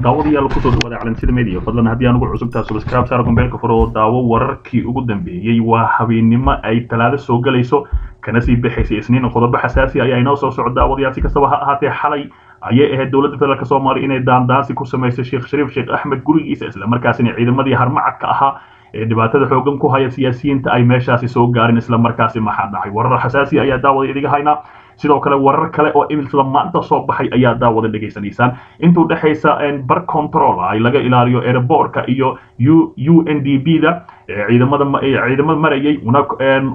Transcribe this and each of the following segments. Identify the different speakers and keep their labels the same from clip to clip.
Speaker 1: daawadayaal ku soo dhawaada calansida media. fadlan haddii aan ugu cusubtaa subscribe saar gombeelka furo oo daawo wararkii ugu dambeeyey waa habeennimo ay talaado soo galayso kana sii baxaysa isniin qodobo xasaasi ayaa inoo soo socda daawadayaal si kastaba ha ahaatee xalay ayay ahayd dowladda federaalk soomaaliya inay daandaansi ku samaysay sheekh shariif sheekh axmed gurigiisa islamarkaasina ciidamadii harmacadka ahaa ee dhibaatada xoogan ku haya siyaasiyiinta ay meeshaasi soo gaarin islamarkaasi maxaa dhacay warar xasaasi ayaa daawada idiga haynaa sidoo kale warar kale oo isla maanta soo baxay ayaa daawada dhegaysanaysaan intuu dhexaysa bar control ay laga ilaaliyo airbortka iyo u n d b da ciidamada ciidamada marayay una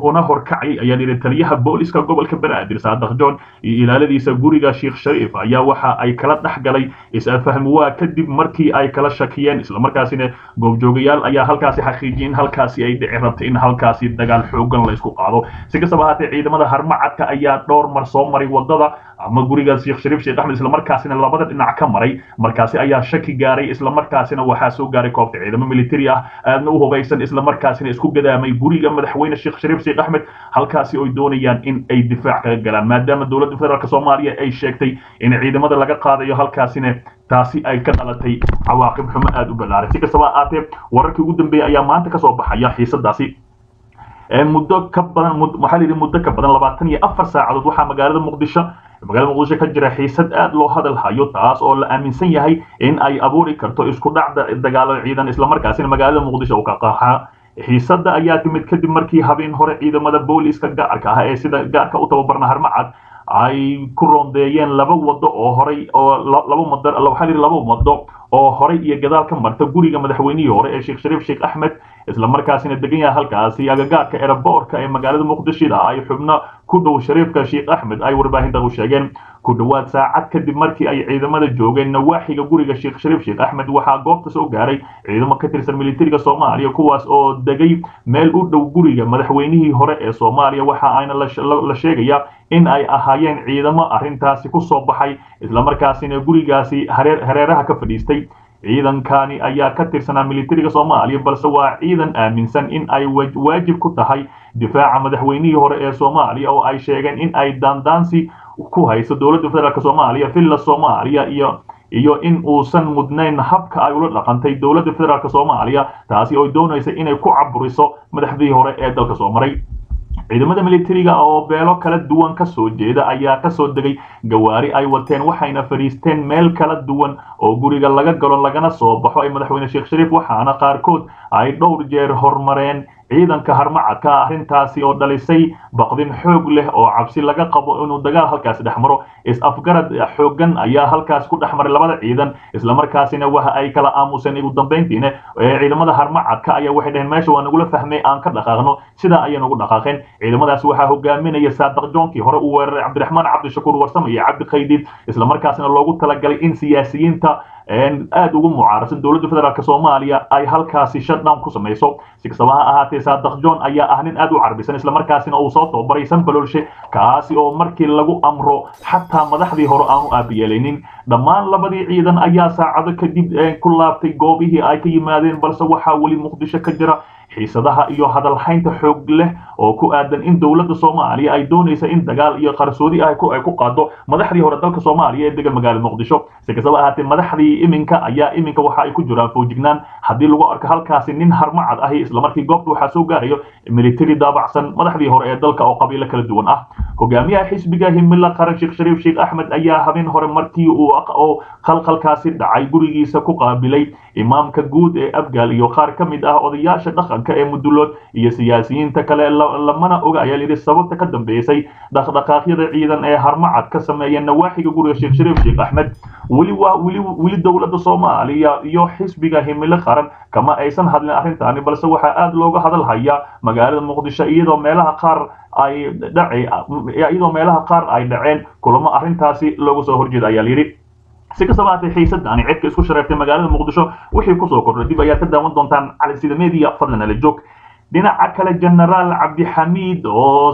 Speaker 1: una horkacay ayaa yidhi taliyaha booliska gobolka banaadir saadax john iyo ilaaladiisa guriga sheekh shariif ayaa waxa ay kala dhex galay is-afahmi waa kadib markii ay kala shakiyeen islamarkaasina goobjoogayaal ayaa halkaasi xaqiijiyay in halkaasi ay dhici rabtay in halkaasi dagaal xoogan la qaado. Si kastaba ahaatee ciidamada harmacadka ayaa dhowr mar soo maray waddada ama guriga sheekh shariif sheekh axmed islamarkaasina labada dhinac ka maray markaasi ayaa shaki gaaray islamarkaasina waxaa soo gaaray koobta ciidamo militari ah aadna u hubaysan islamarkaasina isku gadaamay guriga madaxweyne sheekh shariif sheekh axmed halkaasi oy doonayaan in ay difaac kaga galaan. Maadaama dowladda federaalk soomaaliya ay sheegtay in ciidamada laga qaadayo halkaasina taasi ay ka dhalatay cawaaqib xumo aada u ballaaray si kastaba ahaatee wararkii ugu dambeeyay ayaa maanta ka soo baxaya xiisadaasi. Muddo ka badan waxaa la yidhi muddo ka badan labaatan iyo afar saacadood waxaa magaalada muqdisho magaalada muqdisho ka jira xiisad aad loo hadal hayo taas oo la aaminsan yahay in ay abuuri karto isku dhacda dagaalo ciidan islamarkaasina magaalada muqdisho uu ka qaxaa xiisadda ayaa timid kadib markii habeen hore ciidamada booliska gaarka ah ee sida gaarka u tababarna harmacad ay ku rondeeyeen laba wado oo horay oo laba mado waxaa yidhi laba wado oo horay iyo gadaal ka marta guriga madaxweynihii hore ee sheekh shariif sheekh axmed islamarkaasina degan yahay halkaasi agagaarka eraboorka ee magaalada muqdishida ay xubno ku dhow shariifka sheekh axmed ay warbaahinta u sheegeen. Ku dhowaad saacad kadib markii ay ciidamada joogeen nawaaxiga guriga sheekh shariif sheekh axmed waxaa goobta soo gaaray ciidamo ka tirsan militariga soomaaliya kuwaas oo degay meel u dhow guriga madaxweynihii hore ee soomaaliya. Waxa ayna la sheegaya in ay ahaayeen ciidamo arrintaasi ku soo baxay islamarkaasina gurigaasi hareeraha ka fadhiistay ciidankani ayaa ka tirsanaa militariga soomaaliya balse waa ciidan aaminsan in ay waajib ku tahay difaaca madaxweynihii hore ee soomaaliya oo ay sheegeen in ay daandaansi ku hayso dowladda federaalk soomaaliya villa soomaaliya iyo iyo in uusan mudnayn habka ay ula dhaqantay dowladda federaalk soomaaliya taasi oo doonaysa inay ku caburiso madaxdii hore ee dalka soo maray. Ciidamada militariga oo beelo kala duwan ka soo jeeda ayaa ka soo degay gawaari ay wateen waxayna fadhiisteen meel kala duwan oo guriga laga galo lagana soo baxo ay madaxweyne sheekh shariif waxaana qaarkood ay dhowr jeer hormareen ciidanka harmacadka arrintaasi oo dhalisay baqdin xoog leh oo cabsi laga qabo inuu dagaal halkaasi dhex maro. Is-afgarad xoogan ayaa halkaas ku dhex maray labada ciidan islamarkaasina waxa ay kala aamuseen ugu dambayntiina ciidamada harmacadka ayaa waxay dhaheen meesha waa nagula fahmay aan ka dhaqaaqno sidaa ayay nagu dhaqaaqeen. Ciidamadaas waxaa hogaaminaya saadaq joonkii hore uu weeraray cabdiraxmaan cabdishakuur warsame iyo cabdi khaydiid islamarkaasina loogu talagalay in siyaasiyiinta aada ugu mucaarasan dowladda federaalk soomaaliya ay halkaasi shutdown ku samayso. Si kastaba ha ahaatee saadaq john ayaa ah nin aad u carbisan islamarkaasina uu soo tababaray sanbalolshe kaasi oo markii lagu amro xataa madaxdii hore aanu aabiyeelaynin dhammaan labadii ciidan ayaa saacado kadib ku laabtay goobihii ay ka yimaadeen balse waxaa weli muqdisho ka jira xiisadaha iyo hadalhaynta xoog leh oo ku aadan in dowladda soomaaliya ay doonaysa in dagaal iyo qarsoodi ah ay ku qaado madaxdii hore dalka soomaaliya ee degan magaalada muqdisho. Si kastaba ahaatee madaxdii iminka ayaa iminka waxa ay ku jiraan foojignaan. Haddii lagu arko halkaasi nin harmacad ahi islamarkii goobta waxaa soo gaarayo militari daabacsan madaxdii hore ee dalka oo qabiilo kala duwan ah. Hogaamiyaha xisbiga himila qaran sheekh shariif sheekh axmed ayaa habeen hore markii uu qalqalkaasi dhacay gurigiisa ku qaabilay. Imaamka guud ee afgaal iyo qaar ka mid ah odayaasha dhaqanka ee mudulood iyo siyaasiyiinta kale lamana oga ayaa layidhi sababta ka dambeysay dhaqdhaqaaqyada ciidan ee harmacad ka sameeyeen nawaaxiga guriga sheekh shariif sheekh axmed weli waa weli weli dowladda soomaaliya iyo xisbiga himilo qaran kama aysan hadlin arrintaani balse waxaa aada looga hadal hayaa magaalada muqdisho iyadoo meelaha qaar ay dhace iyadoo meelaha qaar ay dhaceen kulamo arrintaasi looga soo horjeeda ayaa layidhi si kastaba haatee xiisadani cidka isku shareertay magaalada muqdisho. Wixii ku soo kordhay dib ayaad ka daawan doontaan calisida media fadlan ala joog dhinaca kale genaraal cabdixamiid oo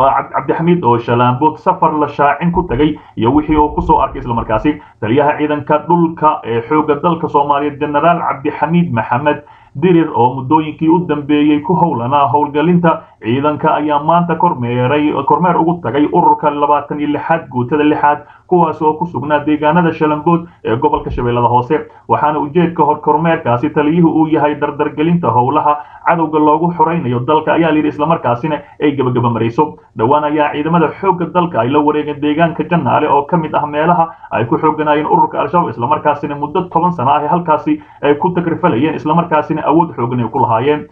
Speaker 1: cabdixamiid oo shalaambood safar la shaacin ku tagay iyo wixii uu ku soo arkay islamarkaasi taliyaha ciidanka dhulka ee xoogga dalka soomaaliyeed genaraal cabdixamiid maxamed dirir oo muddooyinkii u dambeeyey ku howlanaa howlgelinta ciidanka ayaa maanta kormeeray kormeer ugu tagay ururka labaatan iyo lixaad guutada lixaad kuwaas oo ku sugnaa deegaanada shalambood ee gobolka shabeellada hoose. Waxaana ujeedka hor kormeerkaasi taliyuhu uu yahay dardargelinta howlaha cadowga loogu xoraynayo dalka ayaa layidhi islamarkaasina ay gebagaba marayso. Dhowaan ayaa ciidamada xoogga dalka ay la wareegeen deegaanka jannaale oo ka mid ah meelaha ay ku xooganaayeen ururka al-shabaab islamarkaasina muddo toban sano ah halkaasi ay ku takrifalayeen islamarkaasina awood xoogan ay ku lahaayeen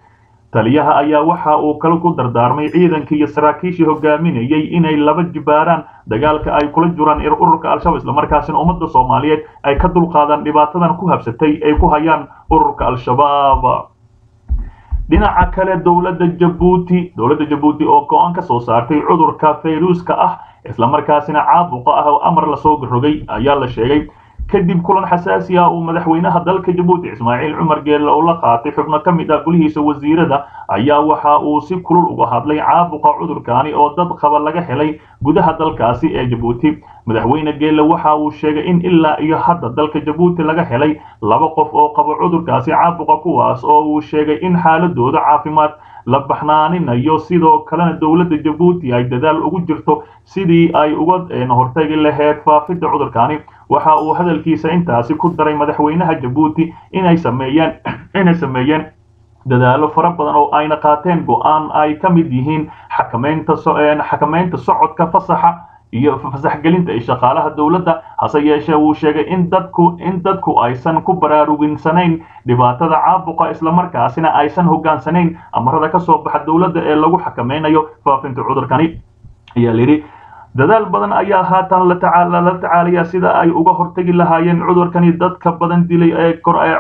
Speaker 1: taliyaha ayaa waxa uu kale ku dardaarmay ciidankii iyo saraakiishii hogaaminayay inay laba jibaaraan dagaalka ay kula jiraan ururka al-shabaab islamarkaasina ummadda soomaaliyeed ay ka dulqaadaan dhibaatadan ku habsatay ay ku hayaan ururka al-shabaab. Dhinaca kale dowladda jabuuti dowladda jabuuti oo go'aan ka soo saartay cudurka fayruuska ah islamarkaasina caabuqa ah oo amar la soo rogay ayaa la sheegay kadib kulan xasaasi ah uu madaxweynaha dalka jabuuti ismaaciil cumar geelle oo la qaatay xubno ka mid ah gulihiisa wasiirada ayaa waxa uu si kulul uga hadlay caabuqa cudurkaani oo dad qaba laga helay gudaha dalkaasi ee jabuuti. Madaxweyne geelle waxa uu sheegay in ilaa iyo hadda dalka jabuuti laga helay laba qof oo qaba cudurkaasi caabuqa kuwaas oo uu sheegay in xaaladooda caafimaad la baxnaaninayo sidoo kalena dowladda jabuuti ay dadaal ugu jirto sidii ay uga hortagi lahayd faafidda cudurkaani. Waxa uu hadalkiisa intaasi ku daray madaxweynaha jabuuti inay sameeyeen inay sameeyeen dadaalo fara badan oo ayna qaateen go'aan ay ka mid yihiin xakamaynta xakamaynta socodka fasaxa iyo fasaxgelinta ee shaqaalaha dowladda hase yeeshee wuu sheegay in dadku in dadku aysan ku baraaruginsanayn dhibaatada caabuqa islamarkaasina aysan hogaansanayn amarada ka soo baxa dowladda ee lagu xakamaynayo faafinta cudurkani. Ayaa layidhi dadaal badan ayaa haatan la tacaalaya sida ay uga hortagi lahaayeen cudurkani. Dadka badan dilay ee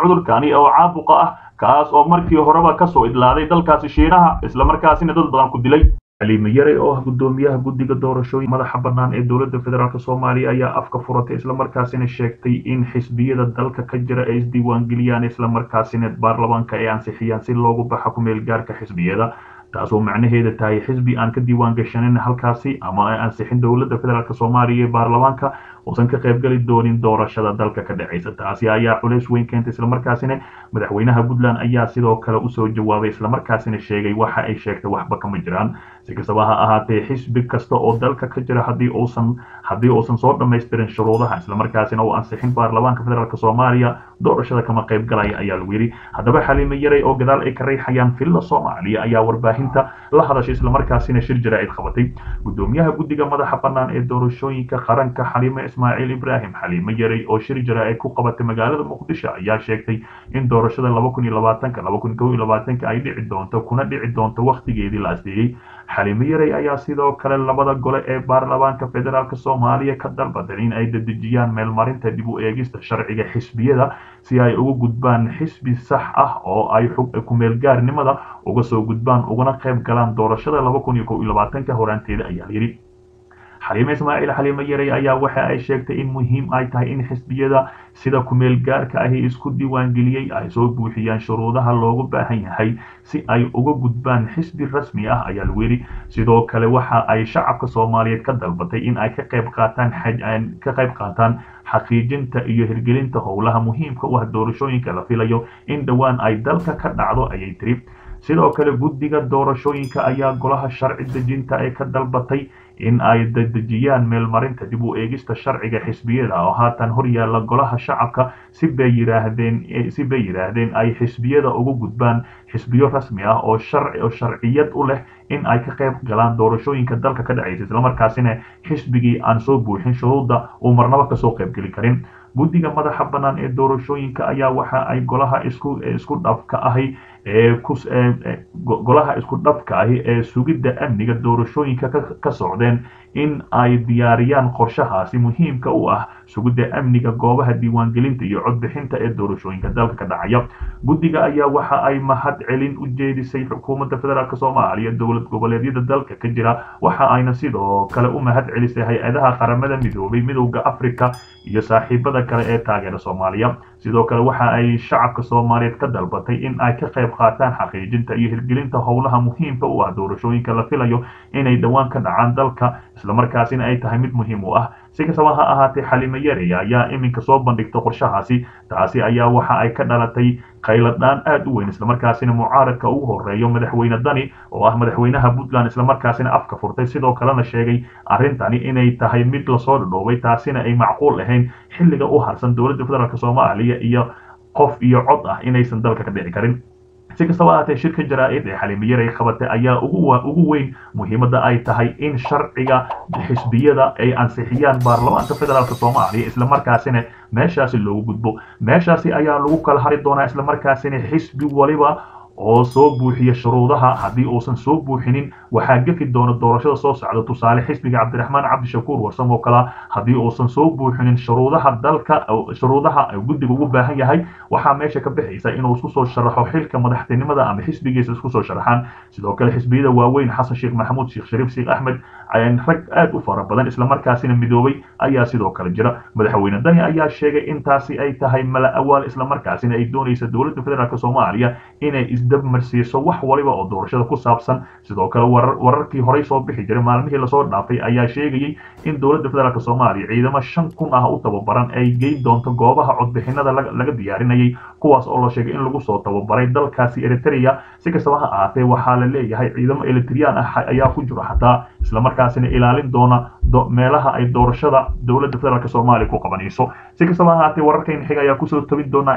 Speaker 1: cudurkani oo caabuqa ah kaas oo markii horeba ka soo idlaaday dalkaasi shiinaha islamarkaasina dad badan ku dilay yare oo ah guddoomiyaha guddiga doorashooyin madaxa bannaan ee dowladda federaalk soomaaliya ayaa afka furatay islamarkaasina sheegtay in xisbiyada dalka ka jira ay isdiiwaangeliyaan islamarkaasina baarlamaanka ay ansixiyaan si loogu baxa kumeel gaarka xisbiyada. Taasoo macnaheeda tahay xisbi aan ka diiwaan gashanin halkaasi ama ansixin dowladda federaalk soomaaliya ee baarlamaanka uusan ka qaybgeli doonin doorashada dalka ka dhacaysa taasi ayaa culays weyn keentay islamarkaasina. Madaxweynaha puntland ayaa sidoo kale u soo jawaabay islamarkaasina sheegay waxa ay sheegtay waxba kama jiraan. Si kastaba ha ahaatee xisbi kasta oo dalka ka jira haddii uusan haddii uusan soo dhammaystirin shuruudaha islamarkaasina uu ansixin baarlamaanka federaalk soomaaliya doorashada kama qayb galaya ayaa lagu yidhi. Haddaba xaliime yaray oo gadaal ay ka riixayaan filla soomaaliya ayaa warbaahinta la hadashay islamarkaasina shir jaraa'id qabatay. Guddoomiyaha guddiga madaxa bannaan ee doorashooyinka qaranka xaliime ismaaciil ibraahim xaliime yaray oo shir jaraa'id ku qabatay magaalada muqdisho ayaa sheegtay in doorashada ay dhici doonto kuna dhici doonto wakhtigeedii la asteeyey xaliime yaray ayaa sidoo kale labada gole ee baarlamaanka federaalk soomaaliya ka dalbadan in ay dedejiyaan meelmarinta dib u eegista sharciga xisbiyada si ay uga gudbaan xisbi sax ah oo ay kumeelgaarnimada uga soo gudbaan ugana qayb galaan doorashada horaanteeda ayaa yidhi xaliime ismaaciil xaliime yaray ayaa waxa ay sheegtay in muhiim ay tahay in xisbiyada sida kumeel gaarka ahi isku diiwaangeliyey ay soo buuxiyaan shuruudaha loogu baahan yahay si ay uga gudbaan xisbi rasmi ah ayaa lagu yidhi sidoo kale waxa ay shacabka soomaaliyeed ka dalbatay in ay ka qayb qaataan ka qayb qaataan xaqiijinta iyo hirgelinta howlaha muhiimka u ah doorashooyinka la filayo. In dhowaan ay dalka ka dhacdo ayay tiri sidoo kale guddiga doorashooyinka ayaa golaha sharci dejinta ee ka dalbatay in ay dedejiyaan meelmarinta dib u eegista sharciga xisbiyada. Oo haatan horyaalla golaha shacabka si bay yidhaahdeen ay xisbiyada uga gudbaan xisbiyo rasmi ah oo sharciyad u leh in ay ka qayb galaan doorashooyinka dalka ka dhacaysa. Islamarkaasina xisbigii aan soo buuxin shuruudda uu marnaba ka soo qaybgeli karin guddiga madaxa bannaan ee doorashooyinka ayaa waxa ay golaha isku isku dhafka ahi golaha isku dhafka ahi ee sugidda amniga doorashooyinka ka socdeen in ay diyaariyaan qorshahaasi muhiimka u ah sugidda amniga goobaha diiwaangelinta iyo codbixinta ee doorashooyinka dalka ka dhacaya. Guddiga ayaa waxa ay mahad celin u jeedisay xukuumadda federaalk soomaaliya dowlad goboleedyada dalka ka jira. Waxa ayna sidoo kale u mahad celisay hay'adaha qaramada midoobay midowda africa iyo saaxiibada kale ee taageera soomaaliya. Sidoo kale waxa ay shacabka soomaaliyeed ka dalbatay in ay ka qayb qaataan xaqiijinta iyo hirgelinta howlaha muhiimka u ah doorashooyinka la filayo inay dhowaan ka dhacaan dalka islamarkaasina ay tahay mid muhiim u ah. Si kastaba ha ahaatee xalime yarey ayaa iminka soo bandhigta qorshahaasi. Taasi ayaa waxa ay ka dhalatay khayladhaan aad u weyn islamarkaasina mucaaradka ugu horeeyo madaxweyne dani oo ah madaxweynaha puntland islamarkaasina afka furtay. Sidoo kalena sheegay arrintani inay tahay mid la soo dhadhoobay taasina ay macquul ahayn xilliga u harsan dowladda federaalk soomaaliya iyo qof iyo cod ah inaysan dalka ka dhici karin si kastaba ahaatee shirka jaraa-id ee xalimiyaray qabatay ayaa ugu weyn. Muhiimadda ay tahay in sharciga xisbiyada ay ansixiyaan baarlamaanka federaalk soomaaliya islamarkaasina meeshaasi loogu gudbo. Meeshaasi ayaa lagu kala hari doonaa islamarkaasina xisbi waliba oo soo buuxiya shuruudaha. Haddii uusan soo buuxinin waxaa gefi doona doorashada soo socda. Tusaale xisbiga cabdiraxmaan cabdishakuur warsam oo kale. Haddii uusan soo buuxinin shuruudaha dalka shuruudaha guddiga ugu baahan yahay waxaa meesha ka bixaysa inuu isku soo sharaxo xilka madaxtinimada ama xisbigiisa isku soo sharaxaan. Sidoo kale xisbiyada waaweyn xasan sheekh maxamuud sheekh shariif sheekh axmed rag aad u fara badan islamarkaasina midoobay ayaa sidoo kale jira. Madaxweyne dani ayaa sheegay intaasi ay tahay mala awaal islamarkaasina ay doonaysa dowladda federaalk soomaaliya inay isdabmarsiiso wax waliba oo doorashada ku saabsan. Sidoo kale wararkii horey soo bixi jiray maalmihii la soo dhaafay ayaa sheegayay in dowladda federaalk soomaaliya ciidamo shan kun ah u tababaran ay geyn doonto goobaha codbixinada laga diyaarinayay kuwaas oo la sheegay in lagu soo tababaray dalkaasi eritrea. Si kastaba ha ahaatee waxaa la leeyahay ciidamo eritreyaan ah ayaa ku jiro xataa islamarkaasina ilaalin doona meelaha ay doorashada dowladda federaalk soomaaliya ku qabanayso. Si kastaba ha ahaatee wararkayna xiga ayaa ku soo tobin doonaa